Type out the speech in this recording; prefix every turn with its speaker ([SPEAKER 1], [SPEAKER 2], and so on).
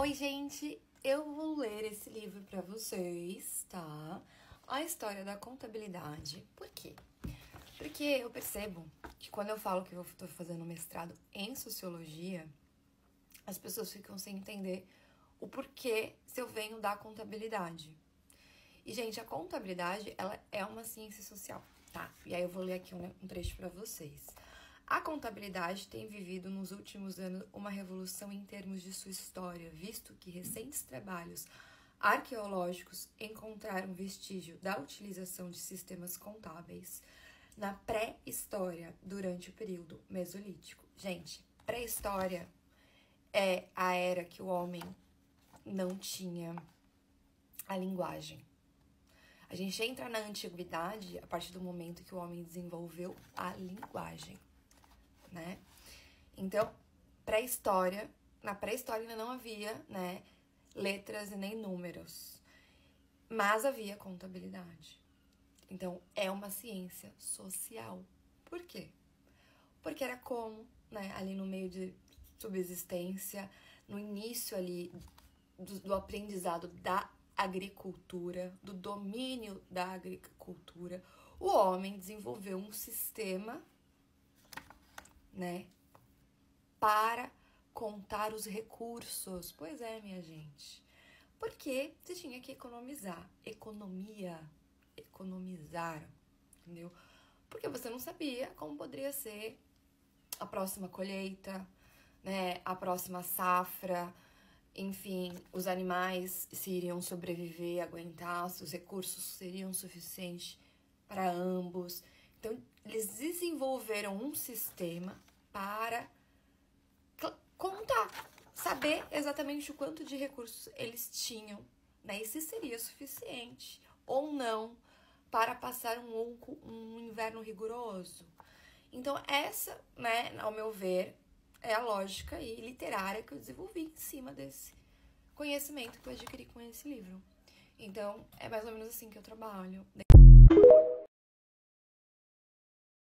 [SPEAKER 1] Oi, gente, eu vou ler esse livro para vocês, tá? A história da contabilidade. Por quê? Porque eu percebo que quando eu falo que eu estou fazendo mestrado em sociologia, as pessoas ficam sem entender o porquê se eu venho da contabilidade. E, gente, a contabilidade, ela é uma ciência social, tá? E aí eu vou ler aqui um, um trecho para vocês. A contabilidade tem vivido nos últimos anos uma revolução em termos de sua história, visto que recentes trabalhos arqueológicos encontraram vestígio da utilização de sistemas contábeis na pré-história durante o período mesolítico. Gente, pré-história é a era que o homem não tinha a linguagem. A gente entra na antiguidade a partir do momento que o homem desenvolveu a linguagem né? Então, pré-história, na pré-história ainda não havia, né, letras e nem números, mas havia contabilidade. Então, é uma ciência social. Por quê? Porque era como, né, ali no meio de subsistência, no início ali do, do aprendizado da agricultura, do domínio da agricultura, o homem desenvolveu um sistema né? Para contar os recursos. Pois é, minha gente. Porque você tinha que economizar. Economia. Economizar. Entendeu? Porque você não sabia como poderia ser a próxima colheita, né? A próxima safra. Enfim, os animais se iriam sobreviver, aguentar, se os recursos seriam suficientes para ambos. Desenvolveram um sistema para contar, saber exatamente o quanto de recursos eles tinham, né? E se seria suficiente ou não para passar um, um inverno rigoroso. Então, essa, né, ao meu ver, é a lógica e literária que eu desenvolvi em cima desse conhecimento que eu adquiri com esse livro. Então, é mais ou menos assim que eu trabalho.